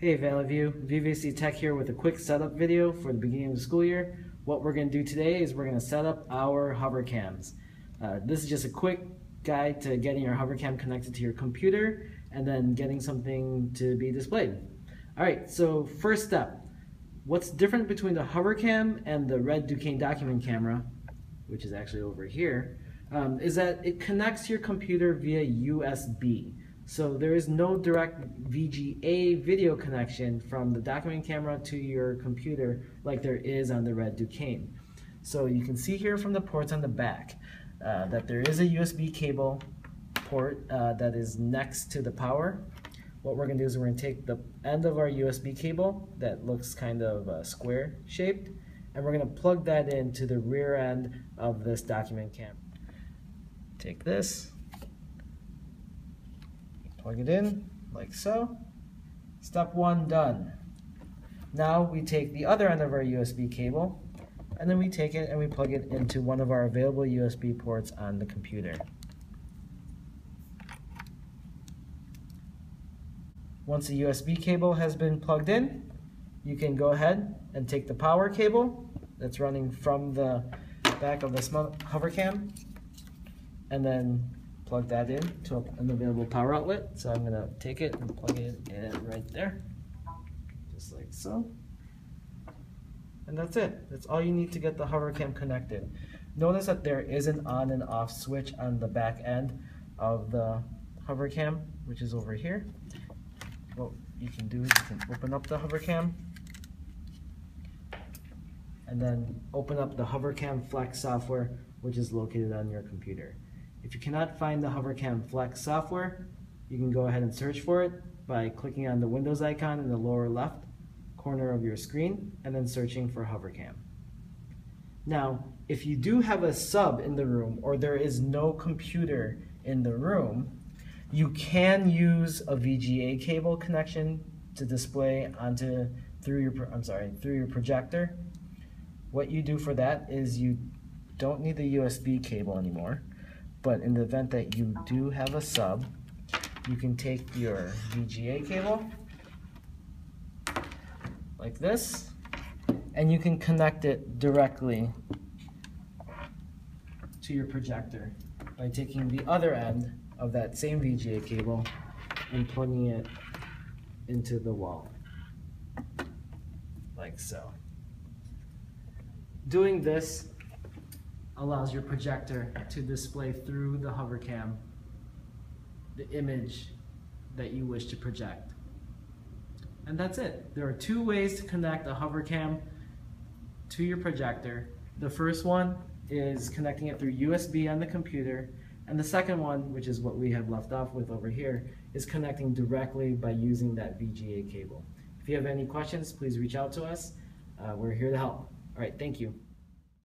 Hey Valley View, VVSD Tech here with a quick setup video for the beginning of the school year. What we're going to do today is we're going to set up our hover cams. Uh, this is just a quick guide to getting your hover cam connected to your computer and then getting something to be displayed. Alright, so first step. What's different between the hover cam and the red Duquesne document camera, which is actually over here, um, is that it connects your computer via USB. So there is no direct VGA video connection from the document camera to your computer like there is on the Red Duquesne. So you can see here from the ports on the back uh, that there is a USB cable port uh, that is next to the power. What we're going to do is we're going to take the end of our USB cable that looks kind of uh, square shaped and we're going to plug that into the rear end of this document camera. Take this, Plug it in like so. Step one done. Now we take the other end of our USB cable and then we take it and we plug it into one of our available USB ports on the computer. Once the USB cable has been plugged in, you can go ahead and take the power cable that's running from the back of this hover cam and then plug that in to an available power outlet. So I'm gonna take it and plug it in right there, just like so. And that's it. That's all you need to get the hover cam connected. Notice that there is an on and off switch on the back end of the hover cam, which is over here. What you can do is you can open up the hover cam and then open up the HoverCam Flex software, which is located on your computer. If you cannot find the HoverCam Flex software, you can go ahead and search for it by clicking on the Windows icon in the lower left corner of your screen and then searching for HoverCam. Now, if you do have a sub in the room or there is no computer in the room, you can use a VGA cable connection to display onto through your I'm sorry, through your projector. What you do for that is you don't need the USB cable anymore. But in the event that you do have a sub, you can take your VGA cable like this and you can connect it directly to your projector by taking the other end of that same VGA cable and plugging it into the wall like so. Doing this allows your projector to display through the hover cam the image that you wish to project. And that's it. There are two ways to connect a hover cam to your projector. The first one is connecting it through USB on the computer, and the second one, which is what we have left off with over here, is connecting directly by using that VGA cable. If you have any questions, please reach out to us. Uh, we're here to help. All right, thank you.